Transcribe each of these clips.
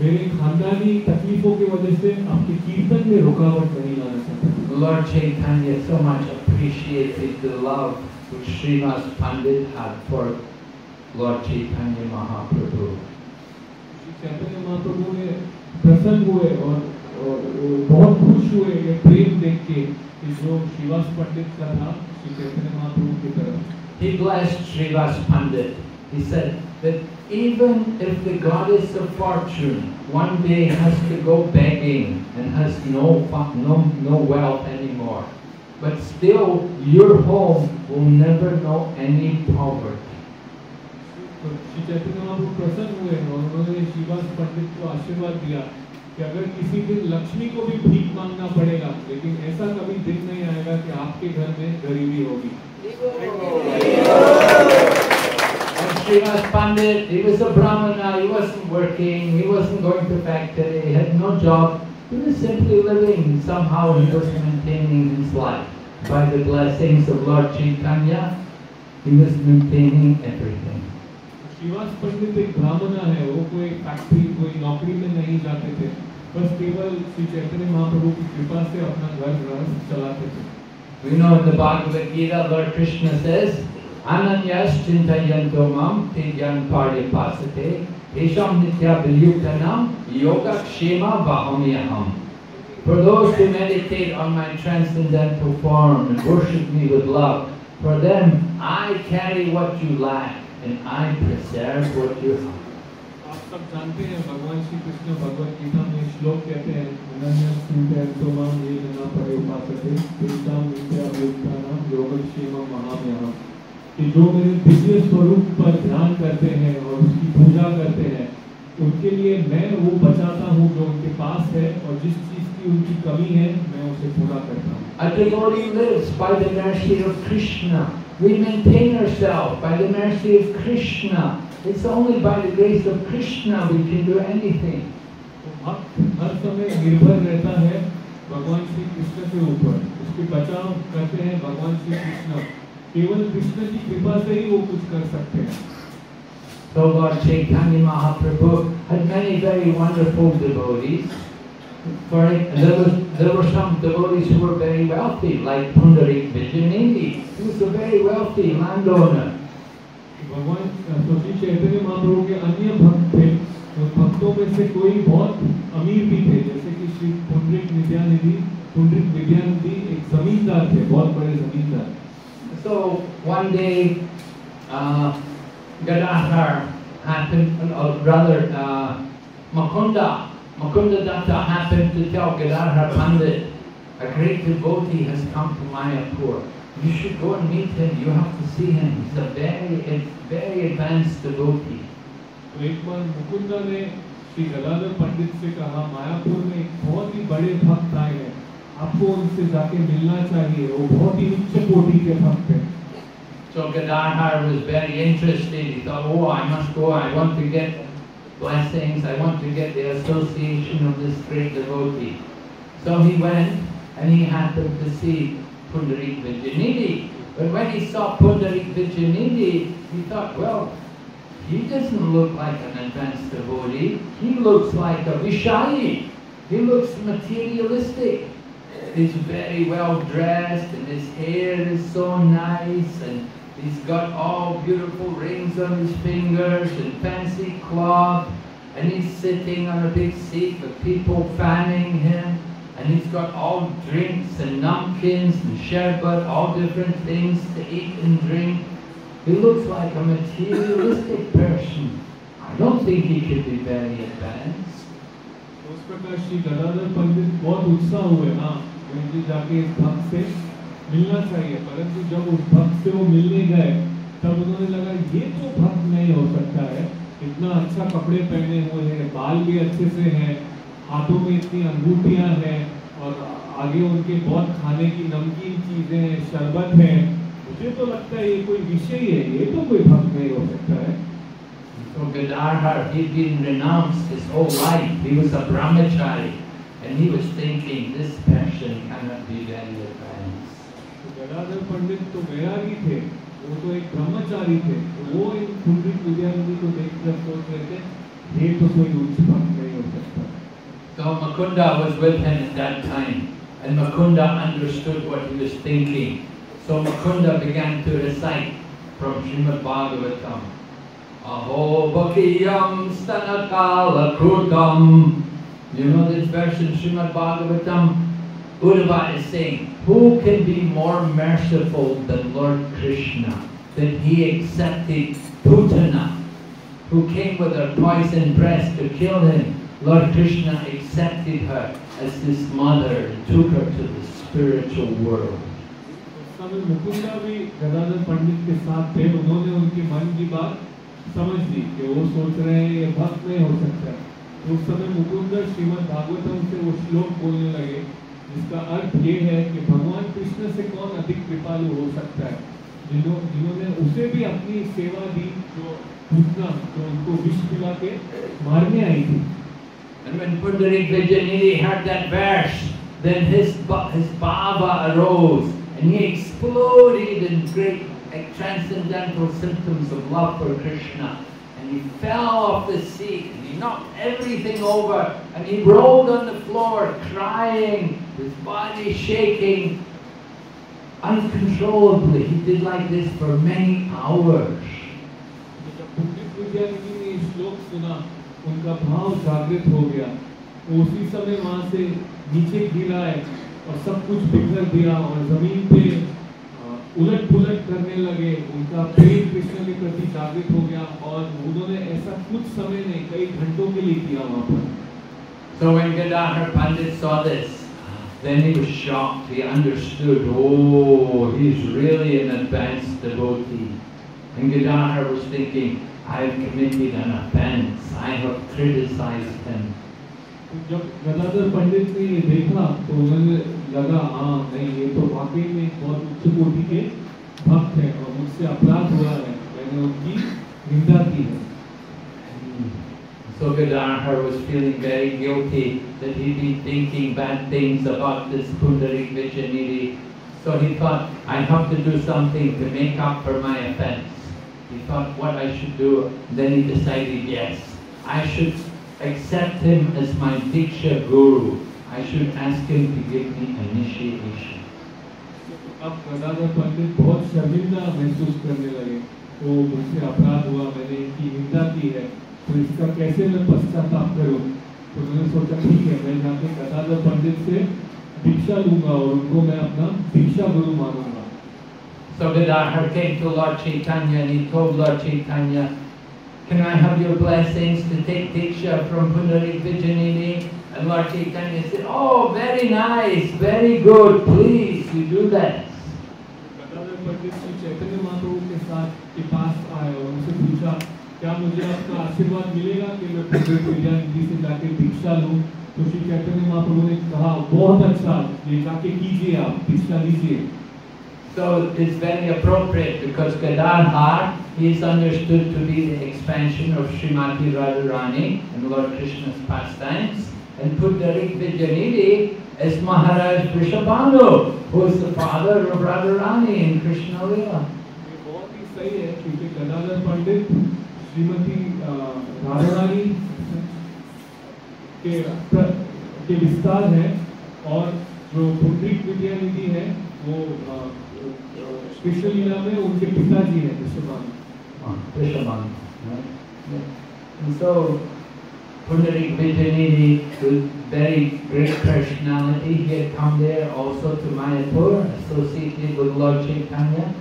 मेरे खानदानी तकलीफों की वजह से आपके कीर्तन में रुकावट नहीं लाना चाहता Lord Chaitanya so much appreciated the love which Srivas Pandit had for Lord Chaitanya Mahaprabhu. Chaitanya Mahaprabhu ने प्रसन्न हुए और, और, बहुत खुश हुए ये प्रेम देख के कि जो श्रीवास पंडित का था श्री चैतन्य महाप्रभु की तरफ़ He blessed Srivas Pandit. He said that even if the goddess of fortune one day has to go begging and has no, fu- no, no wealth anymore, but still your home will never know any poverty. तो श्री चैतन्य महाप्रभु प्रसन्न हुए और उन्होंने श्रीवास पंडित को आशीर्वाद दिया कि अगर किसी दिन लक्ष्मी को भी भीख मांगना पड़ेगा लेकिन ऐसा कभी दिन नहीं आएगा कि आपके घर में गरीबी होगी And Srivas Pandit, he was a brahmana, he wasn't working, he wasn't going to factory, he had no job. He was simply living. Somehow he was maintaining his life. By the blessings of Lord Chaitanya, he was maintaining everything. Shrivas पंडित एक ब्राह्मण है वो कोई factory कोई नौकरी में नहीं जाते थे बस केवल श्री चैतन्य महाप्रभु की कृपा से अपना घर गृहस्थ चलाते थे We know in the Bhagavad Gita, Lord Krishna says, Ananyas chintayanto mam tejyan paryapasate esham nitya vilyuktanam yoga kshema vahamyaham. For those who meditate on my transcendental form and worship me with love, for them I carry what you lack and I preserve what you have. आप सब जानते हैं भगवान श्री कृष्ण भगवत गीता में श्लोक कहते हैं अनन्य चिंतयन्तो माम ये जना परे उपासते तेषां नित्याभियुक्तानां योगक्षेमं महाम्यहम् कि जो मेरे दिव्य स्वरूप पर ध्यान करते हैं और उसकी पूजा करते हैं उनके लिए मैं वो बचाता हूँ जो उनके पास है और जिस चीज़ की उनकी कमी है मैं उसे पूरा करता हूँ A devotee lives by the mercy of Krishna. We maintain ourselves by the mercy of Krishna. It's only by the grace of Krishna we can do anything. तो भक्त हर समय निर्भर रहता है भगवान श्री कृष्ण के ऊपर उसके बचाव करते हैं भगवान श्री कृष्ण केवल कृष्ण की कृपा से ही वो कुछ कर सकते हैं So Lord Chaitanya Mahaprabhu had many very wonderful devotees. For there, was, there were some devotees who were very wealthy, like Pundarik Vijayanindi. He was a very wealthy landowner. भगवान तो श्री चैतन्य महाप्रभु के अन्य भक्त थे तो भक्तों में से कोई बहुत अमीर भी थे जैसे कि श्री पुंडरिक विद्यानिधि पुंडरिक विद्यानिधि एक जमींदार थे बहुत बड़े जमींदार So one day, uh, Gadadhar happened, uh, or rather, uh, Mukunda, Mukunda Datta happened to tell Gadadhar Pandit, a great devotee has come to Mayapur. You should go and meet him. You have to see him. He's a very, very advanced devotee. तो एक बार मुकुंदा ने श्री गदाधर पंडित से कहा मायापुर में एक बहुत ही बड़े भक्त आए हैं आपको उनसे जाके मिलना चाहिए वो बहुत ही उच्च कोटि के हैं So Gadadhar was very interested. He thought, oh, I must go. I want to get blessings. I want to get the association of this great devotee. So he went and he happened to see Pundarik Vidyanidhi. But when he saw Pundarik Vidyanidhi, he thought, well, he doesn't look like an advanced devotee. He looks like a Vishayi. He looks materialistic. He's very well dressed and his hair is so nice and he's got all beautiful rings on his fingers and fancy cloth and he's sitting on a big seat with people fanning him and he's got all drinks and namkins and sherbet, all different things to eat and drink. He looks like a materialistic person. I don't think he could be very advanced. उस प्रकार श्री गदाधर पंडित बहुत उत्साह हुए। हाँ मुझे जाके इस भक्त से मिलना चाहिए। परंतु जब उस भक्त से वो मिलने गए, तब उन्होंने लगा, ये तो भक्त नहीं हो सकता है। इतना अच्छा कपड़े पहने हुए हैं, बाल भी अच्छे से हैं, हाथों में इतनी अंगूठियाँ हैं और आगे उनके बहुत खाने की नमकीन चीज़ें हैं, शरबत है। मुझे तो लगता है ये कोई विषय है। ये तो कोई भक्त नहीं हो सकता है। So Gadadhar, he'd renounced his whole life. He was a brahmachari. And he was thinking, this passion cannot be very advanced. Gadadhar पंडित तो वैरागी थे वो तो एक ब्रह्मचारी थे वो इन पुंडित विद्यार्थी को देखकर सोच रहे थे ये तो कोई So Mukunda was with him at that time and Mukunda understood what he was thinking. So Mukunda began to recite from Shrimad Bhagavatam. Aho Bhakiyam Stanakala Krutam. You know this verse in Srimad Bhagavatam? Uddhava is saying, who can be more merciful than Lord Krishna? That he accepted Putana, who came with her poisoned breast to kill him. Lord Krishna accepted her as his mother and took her to the spiritual world. उस समय मुकुंदा भी गदाधर पंडित के साथ थे उन्होंने उनके मन की बात समझ ली कि वो सोच रहे हैं ये भक्त नहीं हो सकता। तो उस समय मुकुंदा श्रीमद् भागवतम से वो श्लोक बोलने लगे जिसका अर्थ ये है कि भगवान कृष्ण से कौन अधिक कृपालु हो सकता है? जिन्हों जिन्होंने उसे भी अपनी सेवा दी जो पूतना जो उनको विष पिला के मारने आई थी। And when Pundarik Vijayanidhi heard that verse, then his, his bhava arose and he exploded in great eh, transcendental symptoms of love for Krishna. And he fell off the seat and he knocked everything over and he rolled on the floor crying, his body shaking uncontrollably. He did like this for many hours. जब पंडित विद्यानिधि ने ये श्लोक सुना उनका भाव जागृत हो गया वो उसी समय वहां से नीचे गिर आए और सब कुछ बिखर दिया और जमीन पे उलट पुलट करने लगे उनका प्रेम कृष्ण के प्रति जागृत हो गया और उन्होंने ऐसा कुछ समय नहीं कई घंटों के लिए किया वहाँ पर So when Gadadhar Pandit saw this, then he was shocked. He understood, oh, he's really an advanced devotee. And Gadadhar was thinking, I've committed an offense. I have criticized him. तो जब गदाधर पंडित ने देखा तो उन्होंने लगा हाँ नहीं ये तो वाकई में बहुत उच्च कोटि के भक्त है और मुझसे अपराध हुआ है मैंने उनकी निंदा की है So Gadadhar was feeling very guilty that he'd been thinking bad things about this Pundarik Vidyanidhi. So he thought, I have to do something to make up for my offense. He thought what I should do. Then he decided, yes, I should accept him as my Diksha Guru. I should ask him to give me initiation. अब गदाधर पंडित बहुत शर्मिंदा महसूस करने लगे वो मुझसे अपराध हुआ मैंने इनकी निंदा की है तो इसका कैसे मैं पश्चाताप करूँ तो मैंने सोचा ठीक है मैं जाके गदाधर पंडित से दीक्षा लूँगा और उनको मैं अपना दीक्षा गुरु मानूँगा So Gadadhar came to Lord Chaitanya and he told Lord Chaitanya, Can I have your blessings to take Diksha from Pundarik Vijayanidhi? And Lord Chaitanya said, Oh, very nice, very good, please, you do that. तो श्री चैतन्य महाप्रभु ने कहा बहुत अच्छा ये जाके कीजिए आप दीक्षा लीजिए So it's very appropriate because Gadadhar is understood to be the expansion of Srimati Radharani and Lord Krishna's pastimes. And Pundarik Vijayanidhi is Maharaj Vrishabhanu, who is the father of Radharani in Krishna Lila. बहुत ही सही है क्योंकि गदाधर पंडित श्रीमती अ, के के विस्तार है और जो पुंडरीक विद्यानिधि है वो अ, अ, कृष्ण लीला में उनके पिताजी हैं Vrishabhanu. Right? And so Pundarik Vidyanidhi, with very great personality, he had come there also to Mayapur, associated with Lord Chaitanya.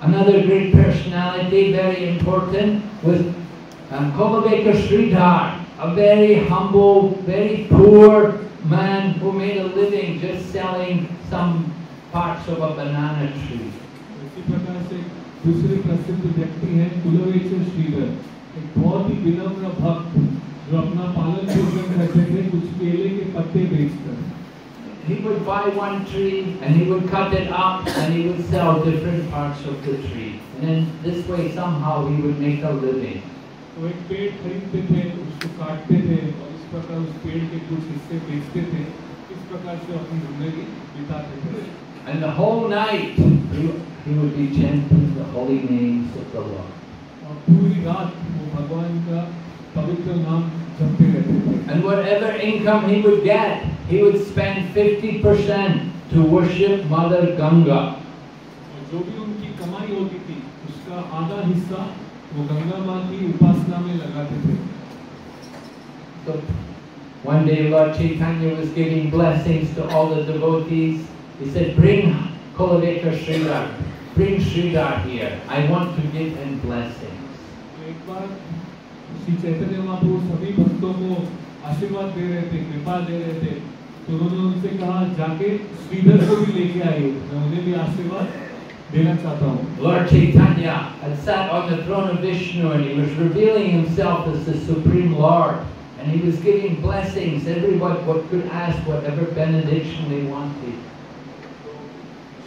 Another great personality, very important, was uh, um, Kolabekar Sridhar, a very humble, very poor man who made a living just selling some parts of a banana tree. दूसरे प्रसिद्ध व्यक्ति हैं कुलवेचर श्रीधर एक बहुत ही विनम्र भक्त जो अपना पालन पोषण करते थे कुछ केले के पत्ते बेचकर He would buy one tree and he would cut it up and he would sell different parts of the tree. And in this way somehow he would make a living. तो एक पेड़ खरीदते थे उसको काटते थे और इस प्रकार उस पेड़ के कुछ हिस्से बेचते थे इस प्रकार से अपनी ज़िंदगी बिताते थे And the whole night he, he would be chanting the holy names of the Lord. और पूरी रात वो भगवान का And whatever income he would get, he would spend 50% to worship Mother Ganga. So one day Lord Chaitanya was giving blessings to all the devotees. He said, bring Kuladeka Sridhar, bring Sridhar here. I want to give him blessings. तो एक बार श्री चैतन्य महाप्रभु सभी भक्तों को आशीर्वाद दे रहे थे कृपा दे रहे थे तो उन्होंने उनसे कहा जाके श्रीधर को भी लेके आइए मैं उन्हें भी आशीर्वाद देना चाहता हूँ Lord Chaitanya had sat on the throne of Vishnu and he was revealing himself as the Supreme Lord. And he was giving blessings. Everyone what could ask whatever benediction they wanted.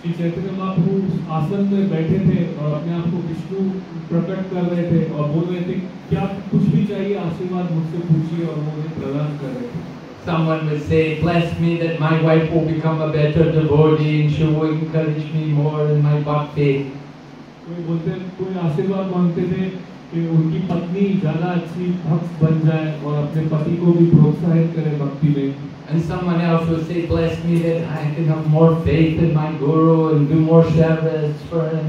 Shri Chaitanya Mahaprabhu आसन में बैठे थे और अपने आप को विष्णु प्रकट कर रहे थे और बोल रहे थे क्या कुछ भी चाहिए आशीर्वाद मुझसे पूछिए और वो उन्हें प्रदान कर रहे थे Someone would say, bless me that my wife will become a better devotee and she will encourage me more in my bhakti. कोई बोलते कोई आशीर्वाद मांगते थे कि उनकी पत्नी ज्यादा अच्छी भक्त बन जाए और अपने पति को भी प्रोत्साहित करे भक्ति में And someone else would say, bless me that I can have more faith in my guru and do more service for him.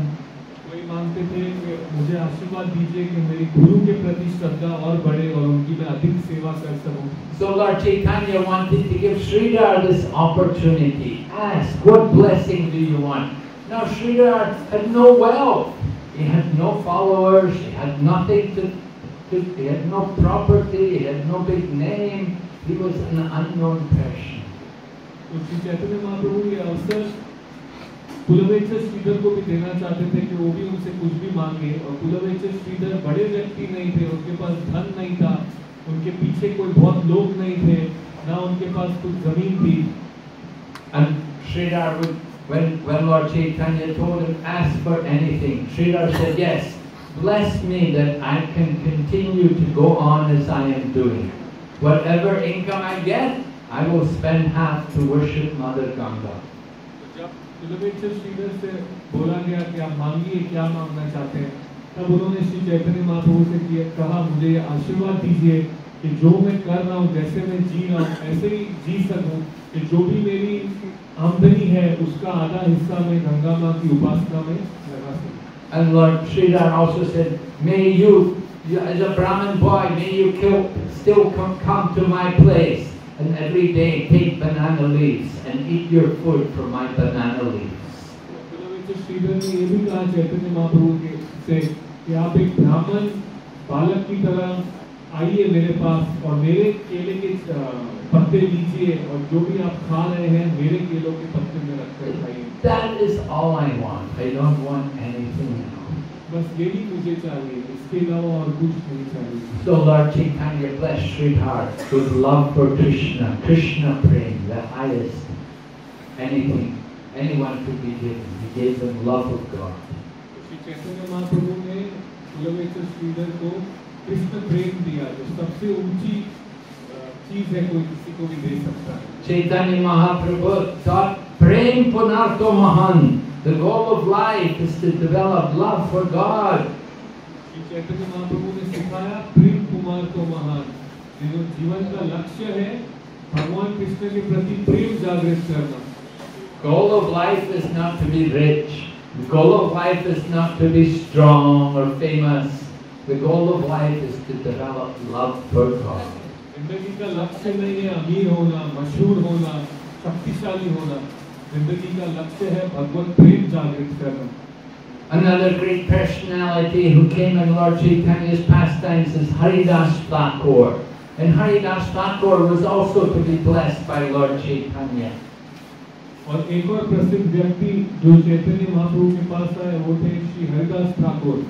कोई मांगते थे कि मुझे आशीर्वाद दीजिए कि मेरी गुरु के प्रति श्रद्धा और बढ़े और उनकी मैं अधिक सेवा कर सकूं So Lord Chaitanya wanted to give Sridhar this opportunity. Ask, what blessing do you want? Now Sridhar had no wealth. He had no followers. He had nothing to, to he had no property. He had no big name. He was an unknown person. तो श्री चैतन्य महाप्रभु ये अवसर कुलवेचर श्रीधर को भी देना चाहते थे कि वो भी उनसे कुछ भी मांगे और कुलवेचर श्रीधर बड़े व्यक्ति नहीं थे उनके पास धन नहीं था उनके पीछे कोई बहुत लोग नहीं थे ना उनके पास कुछ ज़मीन थी And Sridhar would, when, when Lord Chaitanya told him, ask for anything, Sridhar said, yes, bless me that I can continue to go on as I am doing. Whatever income I get, I will spend half to worship Mother Ganga. तो जब कुलवेचर श्रीधर से बोला गया कि आप मांगिए क्या मांगना चाहते हैं तब उन्होंने श्री चैतन्य महाप्रभु से किया कहा मुझे ये आशीर्वाद दीजिए कि जो मैं कर रहा हूँ जैसे मैं जी रहा हूँ ऐसे ही जी सकूं कि जो भी मेरी आमदनी है उसका आधा हिस्सा मैं गंगा माँ की उपासना में लगा सकूँ And Lord Sridhar also said, may you, you as a Brahmin boy, may you kill, still come, come to my place and every day take banana leaves and eat your food from my banana leaves. Shridhar ने ये भी कहा चैतन्य महाप्रभु से कि आप एक ब्राह्मण बालक की तरह आइए मेरे पास और मेरे केले के अ, पत्ते लीजिए और जो भी आप खा रहे हैं मेरे केलों के पत्ते में रखकर खाइए That is all I want. I don't want anything else. बस यही मुझे चाहिए इसके अलावा और कुछ नहीं चाहिए So Lord Chaitanya blessed Sridhar with love for Krishna, Krishna praying, the highest, anything, anyone could be given. He gave them love of God. Shri Chaitanya Mahaprabhu ने कुलवेचर श्रीधर को कृष्ण प्रेम दिया जो सबसे ऊँची चीज़ है कोई किसी को भी दे सकता है Chaitanya Mahaprabhu taught Prem Punarto Mahan. The goal of life is to develop love for God. Chaitanya Mahaprabhu ने सिखाया प्रेम कुमार महान जो जीवन का लक्ष्य है भगवान कृष्ण के प्रति प्रेम जागृत करना Goal of life is not to be rich. Goal of life is not to be strong or famous. The goal of life is to develop love for God. ज़िंदगी का लक्ष्य नहीं है अमीर होना मशहूर होना शक्तिशाली होना ज़िंदगी का लक्ष्य है भगवत प्रेम जागृत करना Another great personality who came in Lord Chaitanya's pastimes is Haridas Thakur. And Haridas Thakur was also to be blessed by Lord Chaitanya. और एक और प्रसिद्ध व्यक्ति जो चैतन्य महाप्रभु के पास आए वो थे श्री हरिदास ठाकुर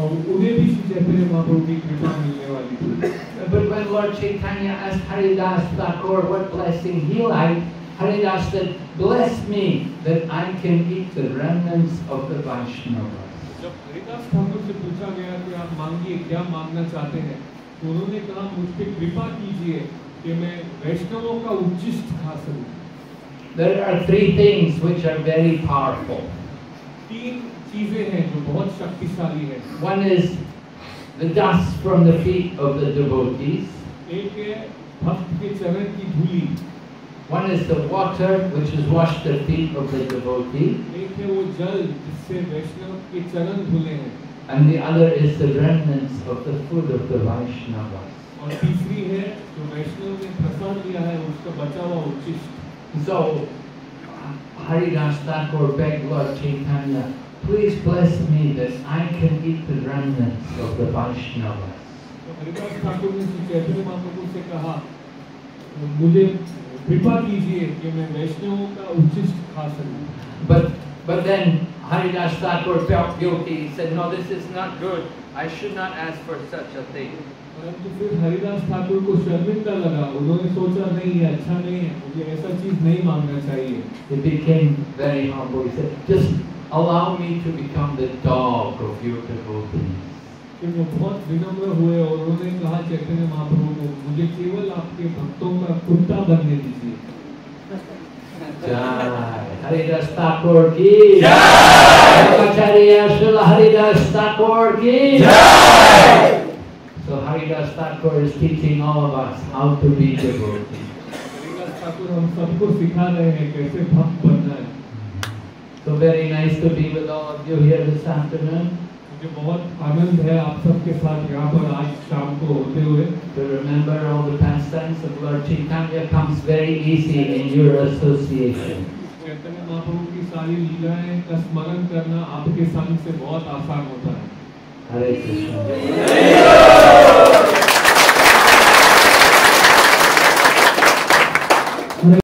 और उन्हें भी श्री चैतन्य महाप्रभु की कृपा मिलने वाली थी But when Lord Chaitanya asked Haridas Thakur what blessing he liked, Haridas said, Bless me that I can eat the remnants of the Vaishnavas. जब हरिदास ठाकुर से पूछा गया कि आप मांगिए क्या मांगना चाहते हैं तो उन्होंने कहा मुझ पे कृपा कीजिए कि मैं वैष्णवों का उच्चिष्ट खा सकूँ There are three things which are very powerful. तीन चीज़ें हैं जो बहुत शक्तिशाली है One is the dust from the feet of the devotees. एक है भक्त के चरण की धूली One is the water which has washed the feet of the devotee, एक है वो जल जिससे वैष्णव के चरण धुले हैं and the other is the remnants of the food of the Vaishnavas. और तीसरी है जो वैष्णव ने प्रसाद लिया है उसका बचा हुआ उच्छिष्ट So, Haridas Thakur begged Lord Chaitanya, please bless me that I can eat the remnants of the Vaishnavas. तो हरिदास ठाकुर ने श्री चैतन्य महाप्रभु से कहा मुझे कृपा कीजिए कि मैं वैष्णवों का उच्छिष्ट खा सकूं But, but then Haridas Thakur felt guilty. He said, no, this is not good. I should not ask for such a thing. परंतु तो फिर हरिदास ठाकुर को शर्मिंदा लगा। उन्होंने सोचा नहीं ये अच्छा नहीं है मुझे ऐसा चीज़ नहीं मांगना चाहिए। He वो बहुत विनम्र हुए और उन्होंने कहा चैतन्य महाप्रभु को मुझे केवल आपके भक्तों का कुत्ता बनने दीजिए। हरिदास ठाकुर की जय। आचार्य श्री हरिदास ठाकुर की जय। So Haridas Thakur is teaching all of us how to be devotees. Haridas Thakur हम सबको सिखा रहे हैं कैसे भक्त बनना है So very nice to be with all of you here this afternoon. मुझे बहुत आनंद है आप सबके साथ यहाँ पर आज शाम को होते हुए To remember all the pastimes of Lord Chaitanya comes very easy in your association. Chaitanya Mahaprabhu की सारी लीलाएं का स्मरण करना आपके संग से बहुत आसान होता है Hare Krishna.